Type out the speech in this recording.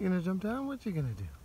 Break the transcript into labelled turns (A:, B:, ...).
A: You gonna jump down? What you gonna do?